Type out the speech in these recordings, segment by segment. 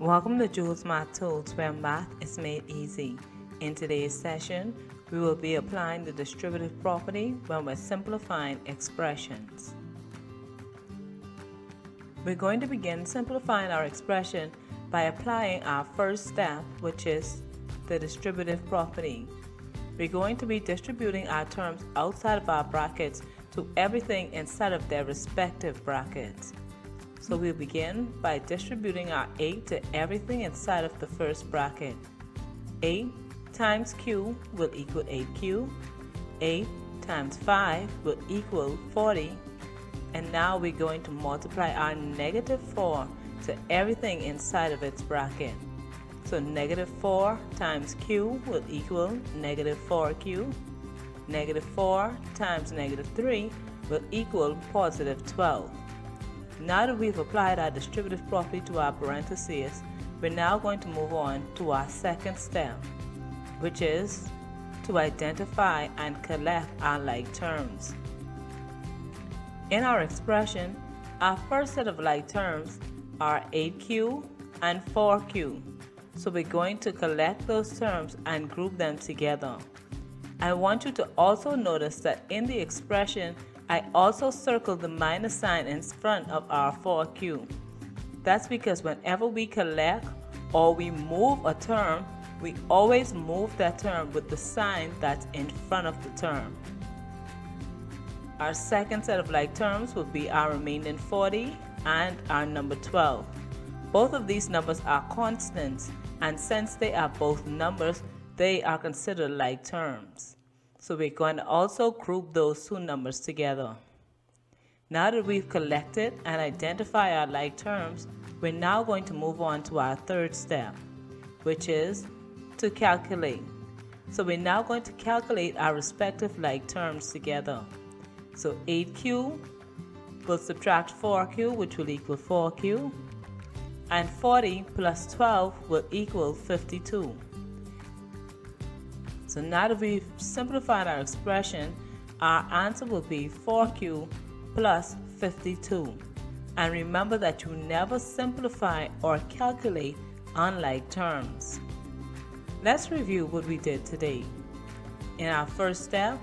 Welcome to Jewels Math Tools where math is made easy. In today's session, we will be applying the distributive property when we're simplifying expressions. We're going to begin simplifying our expression by applying our first step, which is the distributive property. We're going to be distributing our terms outside of our brackets to everything inside of their respective brackets. So we'll begin by distributing our 8 to everything inside of the first bracket. 8 times q will equal 8q. 8 times 5 will equal 40. And now we're going to multiply our negative 4 to everything inside of its bracket. So negative 4 times q will equal negative 4q. Negative 4 times negative 3 will equal positive 12. Now that we've applied our distributive property to our parentheses, we're now going to move on to our second step, which is to identify and collect our like terms. In our expression, our first set of like terms are 8q and 4q. So we're going to collect those terms and group them together. I want you to also notice that in the expression, I also circled the minus sign in front of our 4q. That's because whenever we collect or we move a term, we always move that term with the sign that's in front of the term. Our second set of like terms will be our remaining 40 and our number 12. Both of these numbers are constants and since they are both numbers, they are considered like terms. So we're going to also group those two numbers together. Now that we've collected and identified our like terms, we're now going to move on to our third step, which is to calculate. So we're now going to calculate our respective like terms together. So 8q will subtract 4q, which will equal 4q, and 40 plus 12 will equal 52. So now that we've simplified our expression, our answer will be 4q plus 52. And remember that you never simplify or calculate unlike terms. Let's review what we did today. In our first step,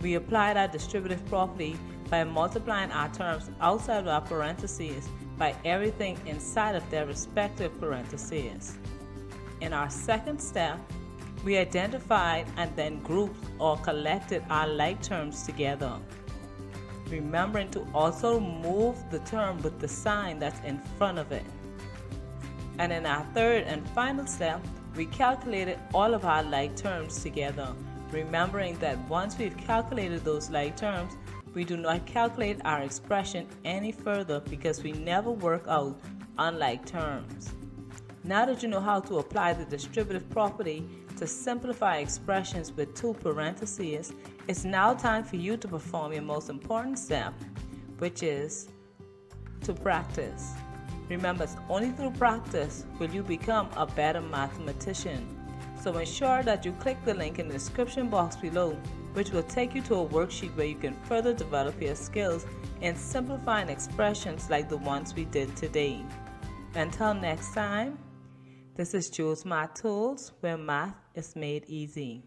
we applied our distributive property by multiplying our terms outside of our parentheses by everything inside of their respective parentheses. In our second step, we identified and then grouped or collected our like terms together. Remembering to also move the term with the sign that's in front of it. And in our third and final step, we calculated all of our like terms together, remembering that once we've calculated those like terms, we do not calculate our expression any further because we never work out unlike terms. Now that you know how to apply the distributive property to simplify expressions with two parentheses, it's now time for you to perform your most important step, which is to practice. Remember, it's only through practice will you become a better mathematician. So ensure that you click the link in the description box below, which will take you to a worksheet where you can further develop your skills in simplifying expressions like the ones we did today. Until next time, this is Jewels Math Tools, where math is made easy.